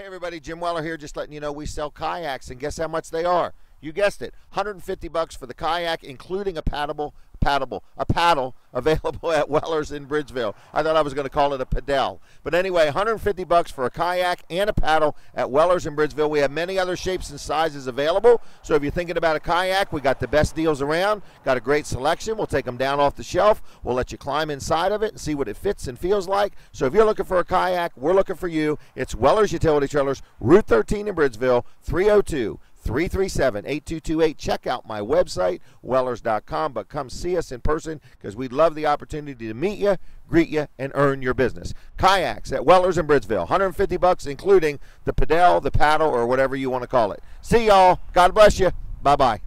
Hey everybody, Jim Weller here, just letting you know we sell kayaks, and guess how much they are? You guessed it, 150 bucks for the kayak, including a paddle, paddle, a paddle available at Weller's in Bridgeville. I thought I was going to call it a paddle, but anyway, 150 bucks for a kayak and a paddle at Weller's in Bridgeville. We have many other shapes and sizes available, so if you're thinking about a kayak, we got the best deals around. Got a great selection. We'll take them down off the shelf. We'll let you climb inside of it and see what it fits and feels like. So if you're looking for a kayak, we're looking for you. It's Weller's Utility Trailers, Route 13 in Bridgeville, 302- 337 8228. Check out my website, wellers.com, but come see us in person because we'd love the opportunity to meet you, greet you, and earn your business. Kayaks at Wellers in Bridgeville, 150 bucks, including the pedal, the paddle, or whatever you want to call it. See y'all. God bless you. Bye bye.